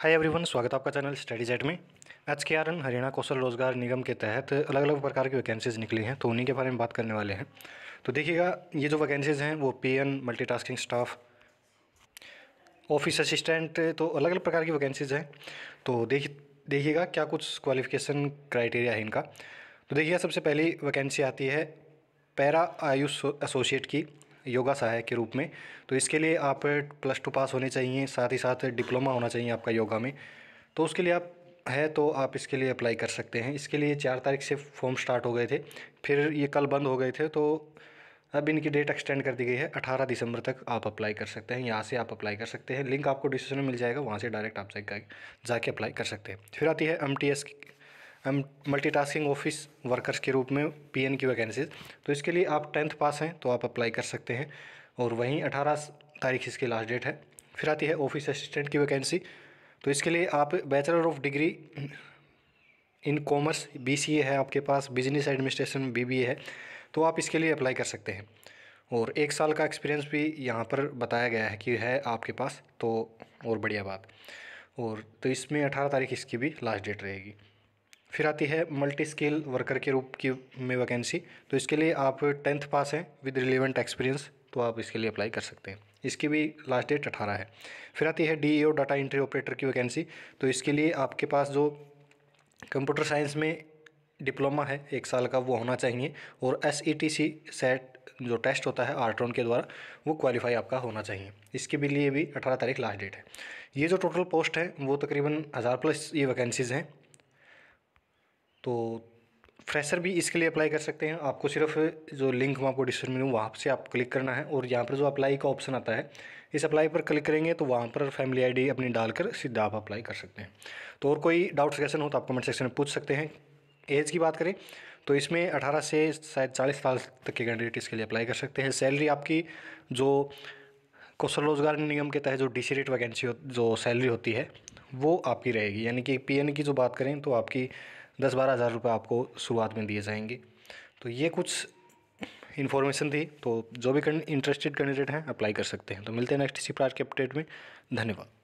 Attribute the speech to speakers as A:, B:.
A: Hi everyone स्वागत है आपका चैनल स्टडी जेट में। आज के आर एन हरियाणा कौशल रोज़गार निगम के तहत अलग अलग प्रकार की वैकेंसीज निकली हैं तो उन्हीं के बारे में बात करने वाले हैं। तो देखिएगा, ये जो वैकेंसीज़ हैं, वो PN multitasking staff office assistant तो अलग अलग प्रकार की वैकेंसीज़ हैं। तो देख, देखिएगा क्या कुछ क्वालिफिकेशन क्राइटेरिया है इनका। तो देखिएगा, सबसे पहली वैकेंसी आती है पैरा आयुष एसोसिएट की। योगा सहायक के रूप में। तो इसके लिए आप प्लस टू पास होने चाहिए, साथ ही साथ डिप्लोमा होना चाहिए आपका योगा में। तो उसके लिए आप है तो आप इसके लिए अप्लाई कर सकते हैं। इसके लिए चार तारीख से फॉर्म स्टार्ट हो गए थे, फिर ये कल बंद हो गए थे तो अब इनकी डेट एक्सटेंड कर दी गई है, अठारह दिसंबर तक आप अप्लाई कर सकते हैं, यहाँ से आप अप्लाई कर सकते हैं। लिंक आपको डिस्क्रिप्शन में मिल जाएगा, वहाँ से डायरेक्ट आप जाके अप्लाई कर सकते हैं। फिर आती है M T S multitasking office workers के रूप में पीएन की वैकेंसीज तो इसके लिए आप टेंथ पास हैं तो आप अप्लाई कर सकते हैं। और वहीं अठारह तारीख इसकी लास्ट डेट है। फिर आती है ऑफ़िस असिस्टेंट की वैकेंसी तो इसके लिए आप bachelor of degree in commerce BCA है आपके पास बिज़नेस एडमिनिस्ट्रेशन बीबीए है तो आप इसके लिए अप्लाई कर सकते हैं। और एक साल का एक्सपीरियंस भी यहाँ पर बताया गया है कि है आपके पास तो और बढ़िया बात। और तो इसमें अठारह तारीख इसकी भी लास्ट डेट रहेगी। फिर आती है मल्टी स्किल वर्कर के रूप की में वैकेंसी तो इसके लिए आप टेंथ पास हैं विद रिलेवेंट एक्सपीरियंस तो आप इसके लिए अप्लाई कर सकते हैं। इसकी भी लास्ट डेट अठारह है। फिर आती है D O data entry operator की वैकेंसी तो इसके लिए आपके पास जो कंप्यूटर साइंस में डिप्लोमा है, एक साल का वो होना चाहिए। और S E T C set जो टेस्ट होता है आर्ट्रॉन के द्वारा, वो क्वालिफाई आपका होना चाहिए। इसके भी लिए भी अठारह तारीख लास्ट डेट है। ये जो टोटल पोस्ट है, वो तकरीबन हज़ार प्लस ये वैकेंसीज़ हैं। तो फ्रेशर भी इसके लिए अप्लाई कर सकते हैं। आपको सिर्फ़ जो लिंक मैं आपको डिस्क्रिप्शन में वहाँ से आप क्लिक करना है और यहाँ पर जो अप्लाई का ऑप्शन आता है, इस अप्लाई पर क्लिक करेंगे तो वहाँ पर फैमिली आईडी अपनी डालकर सीधा आप अप्लाई कर सकते हैं। तो और कोई डाउट सजेशन हो तो आप कमेंट सेक्शन में पूछ सकते हैं। एज की बात करें तो इसमें अठारह से शायद चालीस साल तक के कैंडिडेट इसके लिए अप्लाई कर सकते हैं। सैलरी आपकी जो कौशल रोज़गार निगम के तहत जो डी सी रेट वैकेंसी जो सैलरी होती है वो आपकी रहेगी। यानी कि पी की जो बात करें तो आपकी दस बारह हज़ार रुपये आपको शुरुआत में दिए जाएँगे। तो ये कुछ इन्फॉर्मेशन थी। तो जो भी इंटरेस्टेड कैंडिडेट हैं अप्लाई कर सकते हैं। तो मिलते हैं नेक्स्ट इसी प्राज के अपडेट में। धन्यवाद।